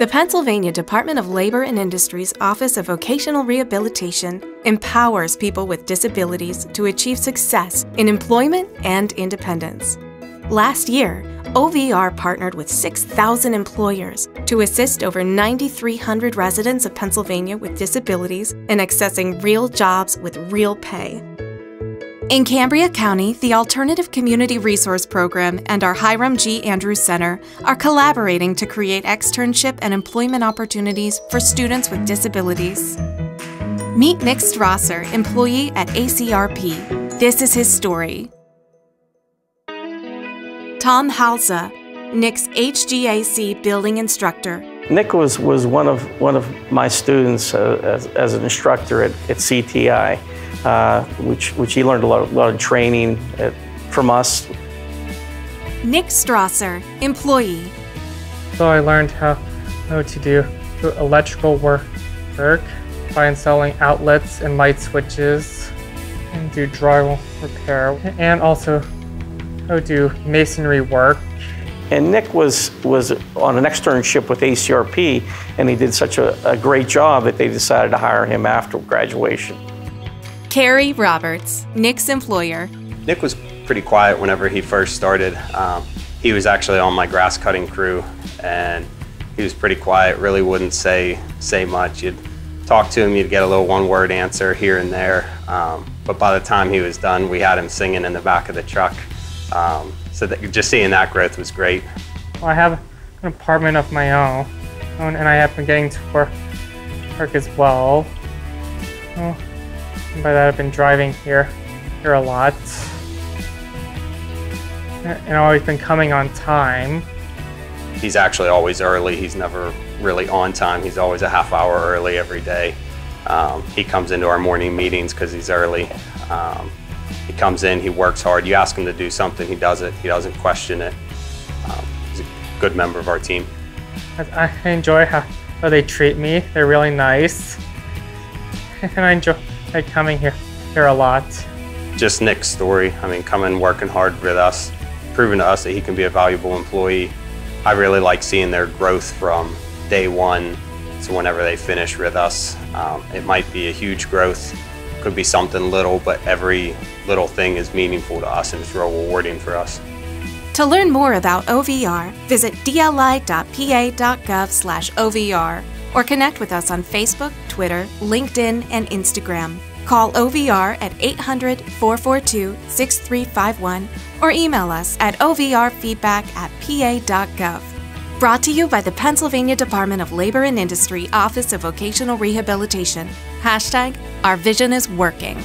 The Pennsylvania Department of Labor and Industry's Office of Vocational Rehabilitation empowers people with disabilities to achieve success in employment and independence. Last year, OVR partnered with 6,000 employers to assist over 9,300 residents of Pennsylvania with disabilities in accessing real jobs with real pay. In Cambria County, the Alternative Community Resource Program and our Hiram G. Andrews Center are collaborating to create externship and employment opportunities for students with disabilities. Meet Nick Strosser, employee at ACRP. This is his story. Tom Halsa, Nick's HGAC building instructor. Nick was, was one, of, one of my students uh, as, as an instructor at, at CTI uh, which, which he learned a lot, a lot of training at, from us. Nick Strosser, employee. So I learned how, how to do electrical work, work by installing outlets and light switches and do drywall repair and also how to do masonry work. And Nick was, was on an externship with ACRP and he did such a, a great job that they decided to hire him after graduation. Carrie Roberts, Nick's employer. Nick was pretty quiet whenever he first started. Um, he was actually on my grass cutting crew and he was pretty quiet, really wouldn't say, say much. You'd talk to him, you'd get a little one word answer here and there. Um, but by the time he was done, we had him singing in the back of the truck. Um, so that, just seeing that growth was great. Well, I have an apartment of my own, and I have been getting to work, work as well. well and by that I've been driving here, here a lot. And I've always been coming on time. He's actually always early. He's never really on time. He's always a half hour early every day. Um, he comes into our morning meetings because he's early. Um, he comes in, he works hard. You ask him to do something, he does it. He doesn't question it. Um, he's a good member of our team. I enjoy how, how they treat me. They're really nice. And I enjoy, like coming here here a lot. Just Nick's story. I mean, coming working hard with us, proving to us that he can be a valuable employee. I really like seeing their growth from day one to whenever they finish with us. Um, it might be a huge growth, could be something little, but every little thing is meaningful to us and it's rewarding for us. To learn more about OVR, visit dli.pa.gov/ovr or connect with us on Facebook, Twitter, LinkedIn, and Instagram. Call OVR at 800 442 6351 or email us at ovrfeedback at pa.gov. Brought to you by the Pennsylvania Department of Labor and Industry Office of Vocational Rehabilitation. Hashtag, our vision is working.